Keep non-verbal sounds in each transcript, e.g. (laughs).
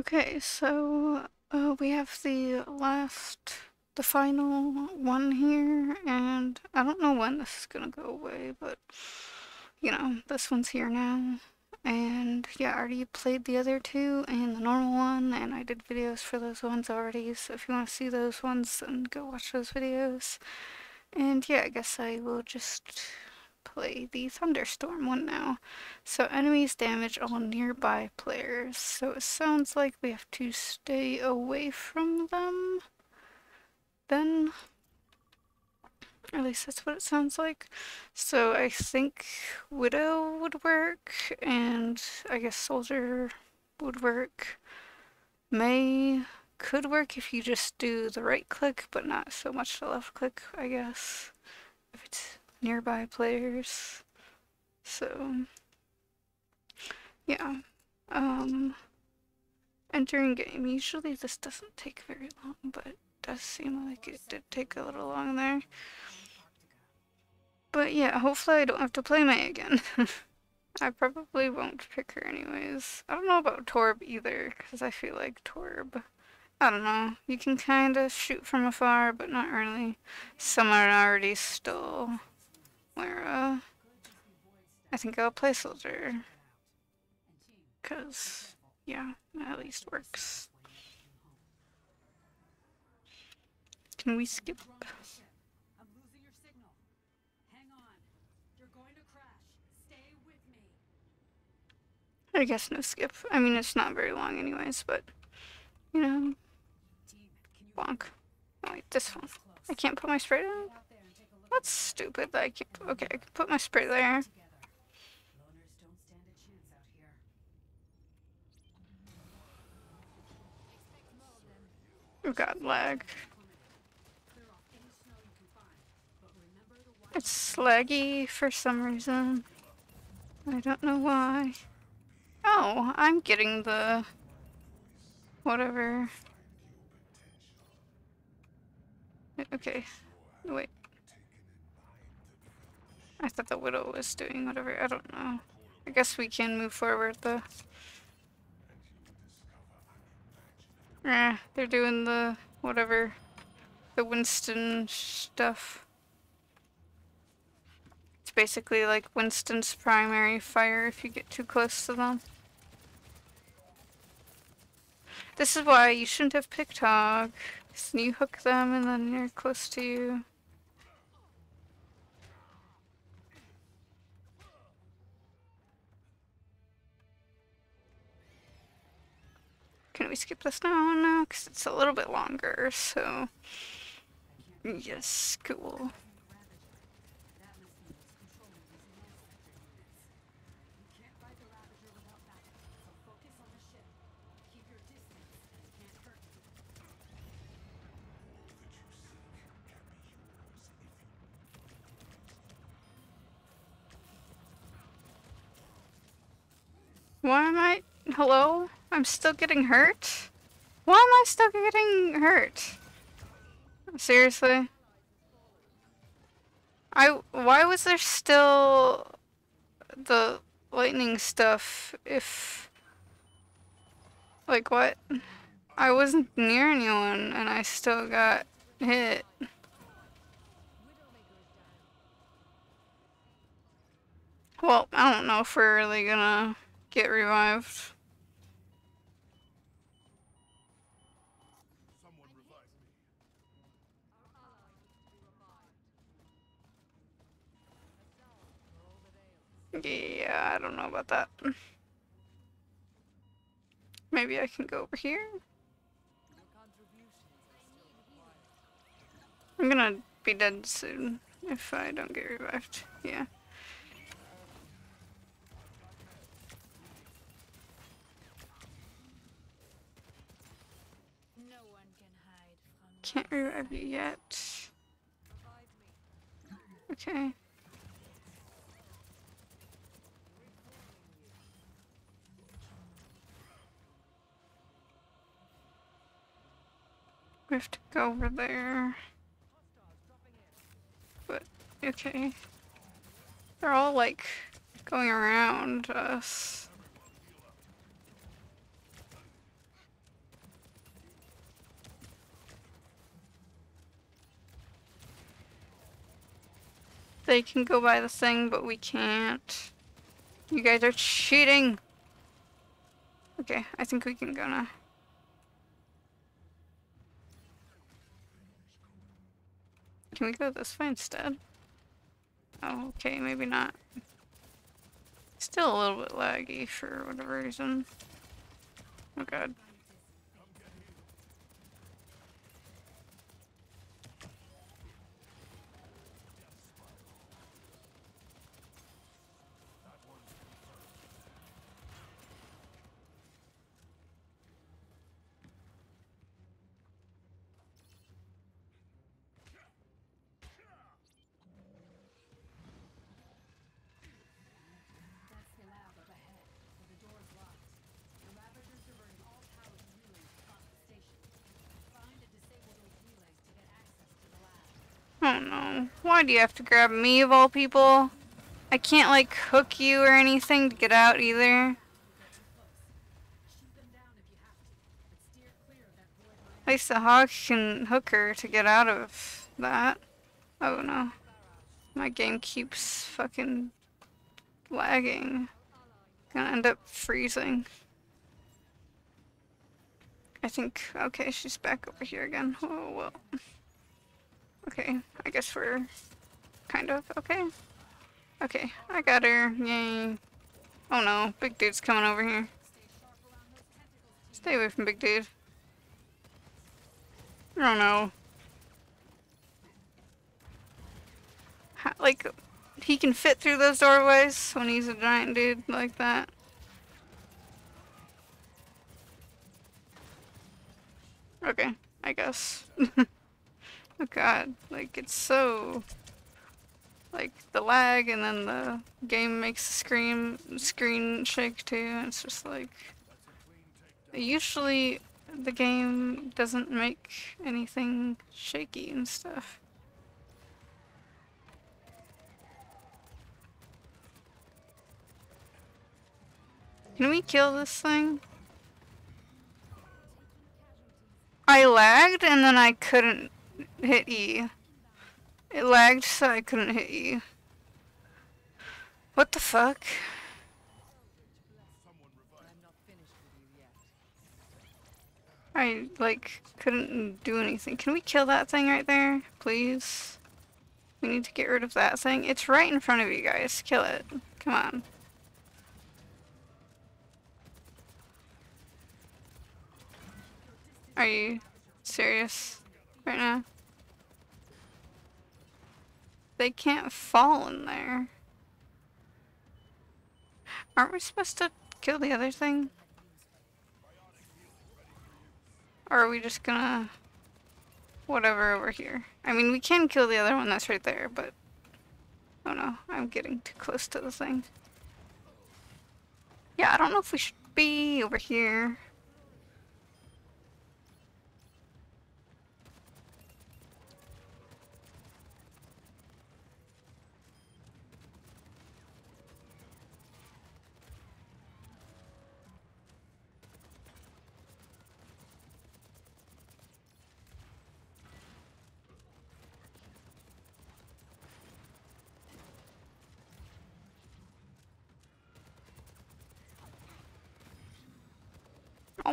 Okay, so uh, we have the last, the final one here, and I don't know when this is gonna go away, but you know, this one's here now. And yeah, I already played the other two and the normal one, and I did videos for those ones already, so if you want to see those ones, then go watch those videos. And yeah, I guess I will just play the Thunderstorm one now. So enemies damage all nearby players. So it sounds like we have to stay away from them. Then, at least that's what it sounds like. So I think Widow would work, and I guess Soldier would work. Mei could work if you just do the right click, but not so much the left click, I guess. If it's nearby players. So, yeah. Um, entering game. Usually this doesn't take very long, but it does seem like it did take a little long there. But yeah, hopefully I don't have to play Mei (laughs) again. I probably won't pick her anyways. I don't know about Torb either, because I feel like Torb... I don't know. You can kind of shoot from afar, but not really. Someone already stole I think I'll play soldier. Because, yeah, at least works. Can we skip? I guess no skip. I mean, it's not very long anyways, but, you know, bonk. Oh, wait, this one. I can't put my spray down? That's stupid that I can't. Okay, I can put my spray there. Oh god, lag. It's laggy for some reason. I don't know why. Oh, I'm getting the... whatever. Okay, wait. I thought the widow was doing whatever, I don't know. I guess we can move forward though. Eh, they're doing the whatever, the Winston stuff. It's basically like Winston's primary fire if you get too close to them. This is why you shouldn't have picked Hog. You hook them and then they're close to you. Can we skip this now? No, because it's a little bit longer, so... Yes, cool. Why am I... Hello? I'm still getting hurt? Why am I still getting hurt? Seriously? I- why was there still the lightning stuff if... Like what? I wasn't near anyone and I still got hit. Well, I don't know if we're really gonna get revived. Yeah, I don't know about that. Maybe I can go over here? I'm gonna be dead soon if I don't get revived. Yeah. Can't revive you yet. Okay. We have to go over there. But, okay. They're all like going around us. They can go by the thing, but we can't. You guys are cheating! Okay, I think we can go now. Can we go this way instead? Oh, okay, maybe not. Still a little bit laggy for whatever reason. Oh god. That's the lab up ahead, but the door's locked. The Ravagers are burning all power to relays across the station. Find and disable those relays to get access to the lab. Oh no. Why do you have to grab me of all people? I can't like hook you or anything to get out either. At least the hawk can hook her to get out of that. Oh no. My game keeps fucking lagging. Gonna end up freezing. I think, okay, she's back over here again. Oh well. Okay, I guess we're kind of okay. Okay, I got her. Yay. Oh no, big dude's coming over here. Stay away from big dude. Oh no. Ha- Like, he can fit through those doorways when he's a giant dude like that. Okay, I guess. (laughs) oh god, like it's so like the lag and then the game makes the screen screen shake too. It's just like usually the game doesn't make anything shaky and stuff. Can we kill this thing? I lagged and then I couldn't hit E. It lagged so I couldn't hit E. What the fuck? I, like, couldn't do anything. Can we kill that thing right there, please? We need to get rid of that thing. It's right in front of you guys. Kill it. Come on. Are you serious right now? They can't fall in there. Aren't we supposed to kill the other thing? Or are we just gonna... Whatever over here. I mean, we can kill the other one that's right there, but... Oh no, I'm getting too close to the thing. Yeah, I don't know if we should be over here.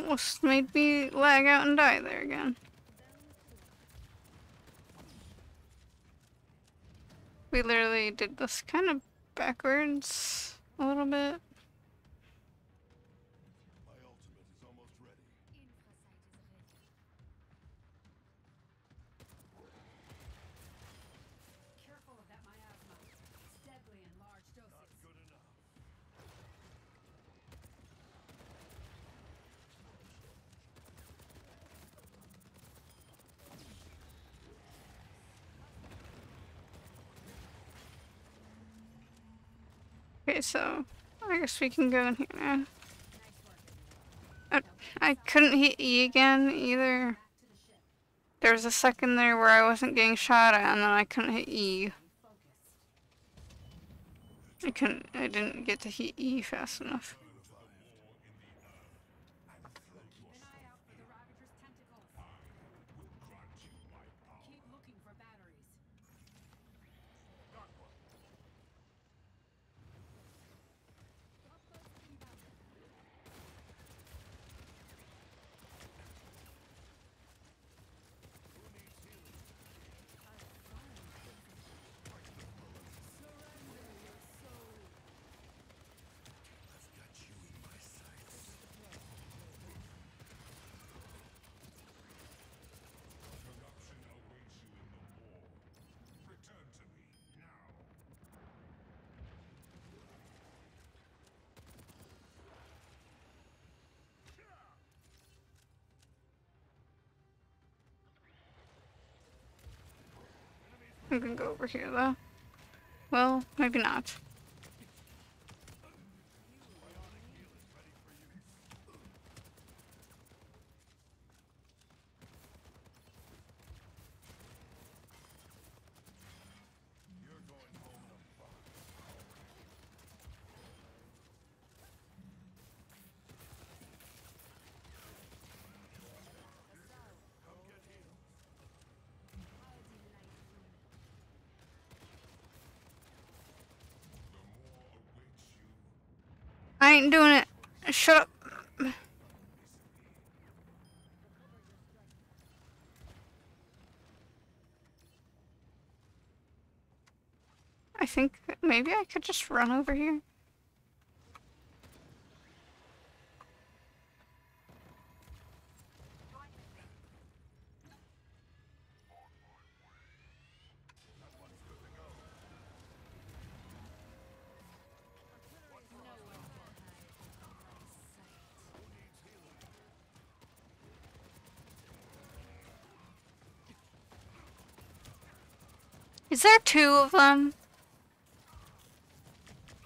Almost made me lag out and die there again. We literally did this kind of backwards a little bit. So I guess we can go in here now. Uh, I couldn't hit E again either. There was a second there where I wasn't getting shot at, and then I couldn't hit E. I couldn't. I didn't get to hit E fast enough. I'm gonna go over here though. Well, maybe not. I ain't doing it. Shut up. I think maybe I could just run over here. Is there two of them?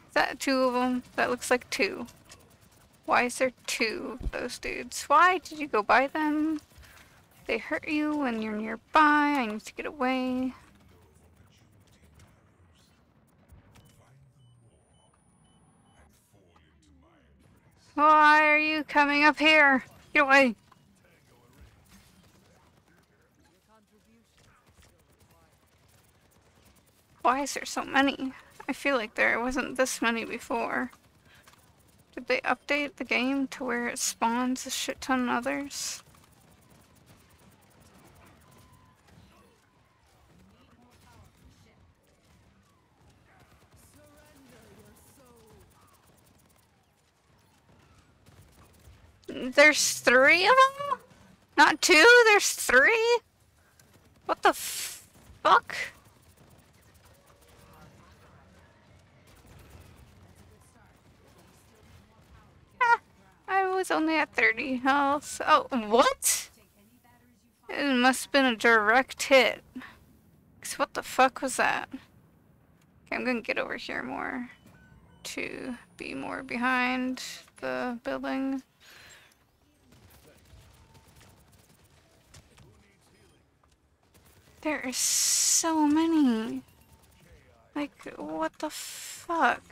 Is that two of them? That looks like two. Why is there two of those dudes? Why did you go by them? They hurt you when you're nearby. I need to get away. Why are you coming up here? Get away. Why is there so many? I feel like there wasn't this many before. Did they update the game to where it spawns a shit ton of others? There's three of them? Not two? There's three? What the fuck? I was only at 30 health. Oh, what? It must have been a direct hit. Cause what the fuck was that? Okay, I'm gonna get over here more to be more behind the building. There are so many. Like, what the fuck?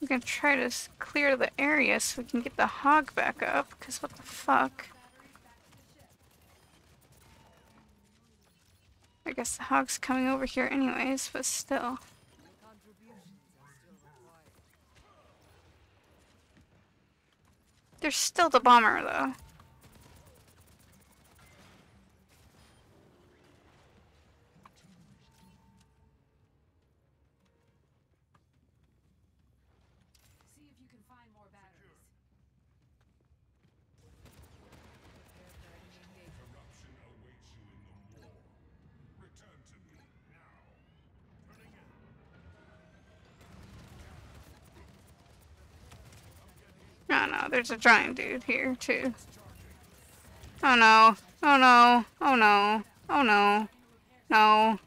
I'm gonna try to clear the area so we can get the hog back up, because what the fuck? I guess the hog's coming over here anyways, but still. There's still the bomber, though. See if you can find more batteries. Corruption awaits you in the war. Return to me now. Turning in. Oh no, there's a giant dude here too. Oh no, oh no, oh no, oh no, no.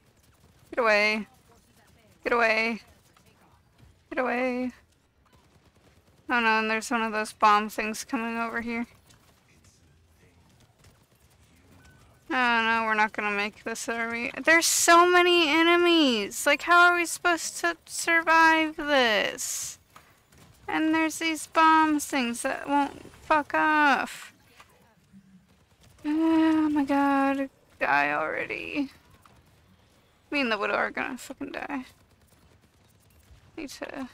Get away. Get away. Get away. Oh no, and there's one of those bomb things coming over here. Oh no, we're not gonna make this, are we? There's so many enemies! Like, how are we supposed to survive this? And there's these bomb things that won't fuck off. Oh my god, die already. Me and the widow are gonna fucking die. Need to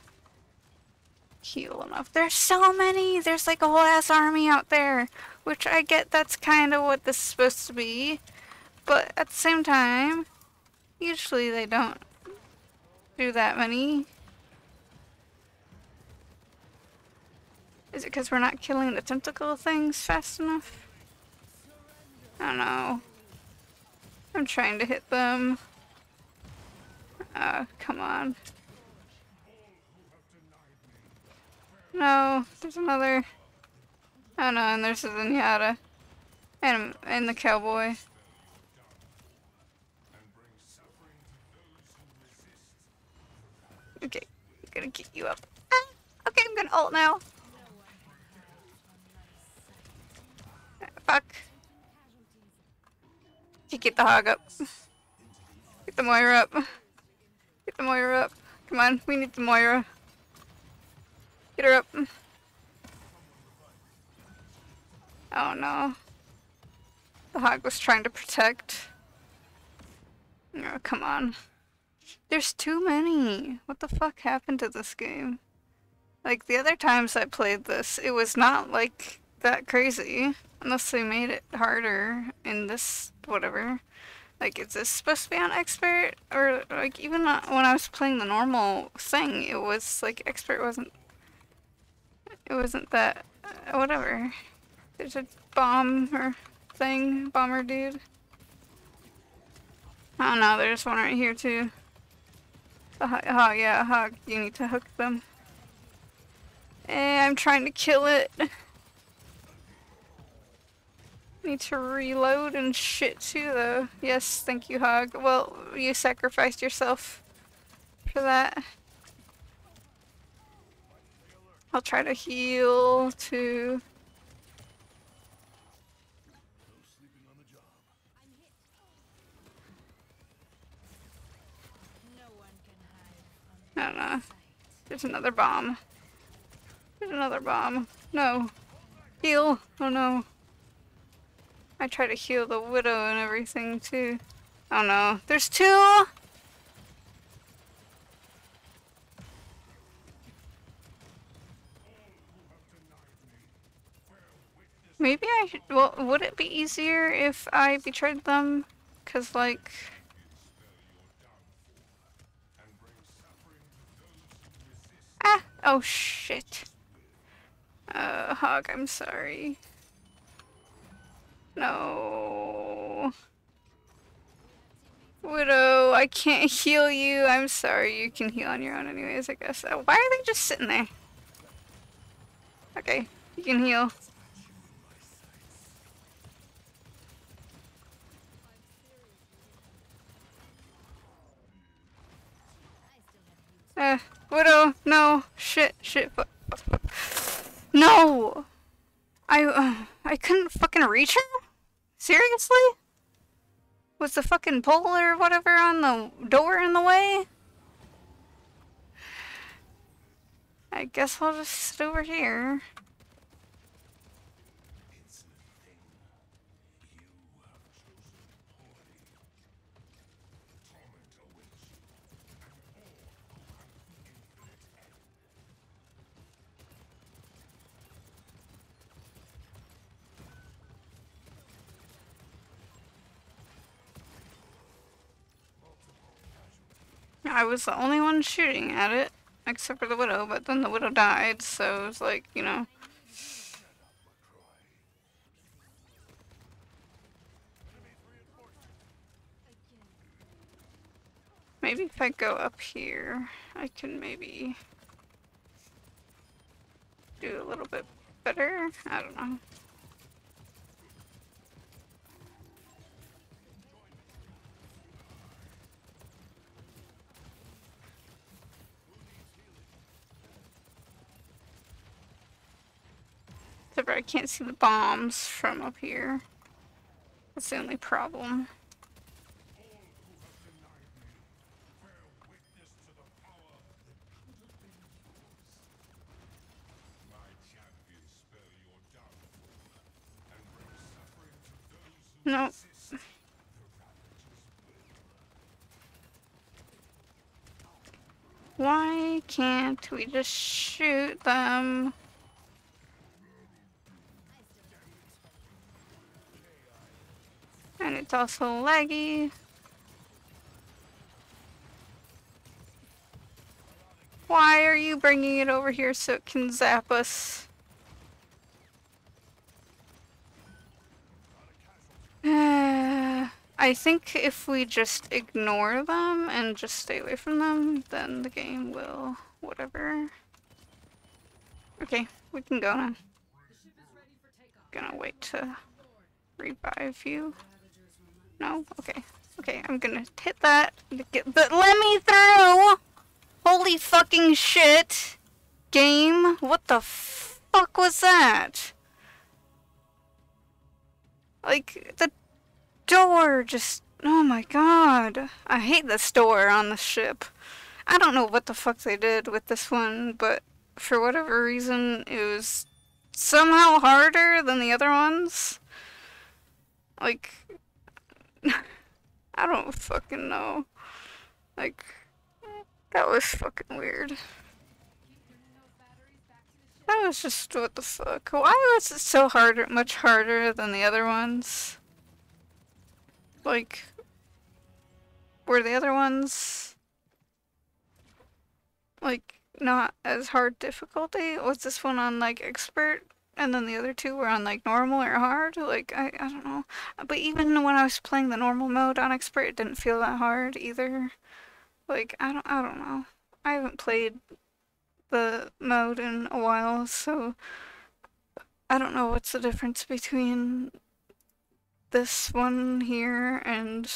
heal enough. There's so many! There's like a whole ass army out there. Which I get that's kind of what this is supposed to be. But at the same time, usually they don't do that many. Is it because we're not killing the tentacle things fast enough? I don't know. I'm trying to hit them. Oh, come on. No, there's another. Oh no, and there's the Zenyatta. And, and the cowboy. Okay, I'm gonna get you up. Ah, okay, I'm gonna ult now. Fuck. You get the hog up. Get the Moira up. Get the Moira up. Come on, we need the Moira. Get her up. Oh no. The hog was trying to protect. Oh, come on. There's too many. What the fuck happened to this game? Like, the other times I played this, it was not, like, that crazy. Unless they made it harder in this, whatever. Like, is this supposed to be on expert? Or, like, even uh, when I was playing the normal thing, it was, like, expert wasn't... It wasn't that... Uh, whatever. There's a bomb or thing. Bomber dude. Oh no, there's one right here too. Hog, oh yeah, a hog. You need to hook them. Eh, I'm trying to kill it. (laughs) Need to reload and shit too though. Yes, thank you, Hog. Well, you sacrificed yourself for that. I'll try to heal too. No know. There's another bomb. There's another bomb. No. Heal. Oh no. I try to heal the widow and everything too. Oh no. There's two! Maybe I should, well, would it be easier if I betrayed them? Cause like, ah, oh shit. Uh, Hog, I'm sorry. No. Widow, I can't heal you. I'm sorry. You can heal on your own anyways, I guess. Uh, why are they just sitting there? Okay, you can heal. Uh, Widow, no, shit, shit, no! I, uh, I couldn't fucking reach her? Seriously? Was the fucking pole or whatever on the door in the way? I guess I'll just sit over here. I was the only one shooting at it, except for the widow, but then the widow died, so it was like, you know. Maybe if I go up here, I can maybe do a little bit better. I don't know. For I can't see the bombs from up here. That's the only problem. My champions spell your downfall and bring suffering to those who No. Why can't we just shoot them? It's also laggy. Why are you bringing it over here so it can zap us? (sighs) I think if we just ignore them and just stay away from them, then the game will whatever. Okay, we can go now. Gonna wait to revive you. No? Okay. Okay, I'm gonna hit that. Get, but let me through! Holy fucking shit! Game? What the fuck was that? Like, the door just. Oh my god. I hate this door on the ship. I don't know what the fuck they did with this one, but for whatever reason, it was somehow harder than the other ones. Like, (laughs) I don't fucking know. Like, that was fucking weird. That was just what the fuck. Why was it so harder, much harder than the other ones? Like, were the other ones like not as hard difficulty? Was this one on like expert and then the other two were on like normal or hard? Like I I don't know. But even when I was playing the normal mode on expert, it didn't feel that hard either. Like I don't I don't know. I haven't played the mode in a while, so I don't know what's the difference between this one here and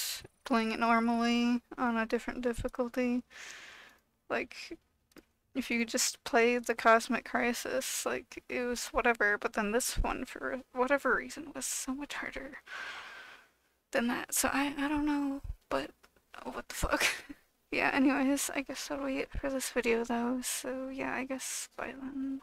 playing it normally on a different difficulty. Like if you just play the Cosmic Crisis, like, it was whatever, but then this one, for whatever reason, was so much harder than that. So I, I don't know, but oh, what the fuck. (laughs) yeah, anyways, I guess I'll wait for this video though, so yeah, I guess bye then.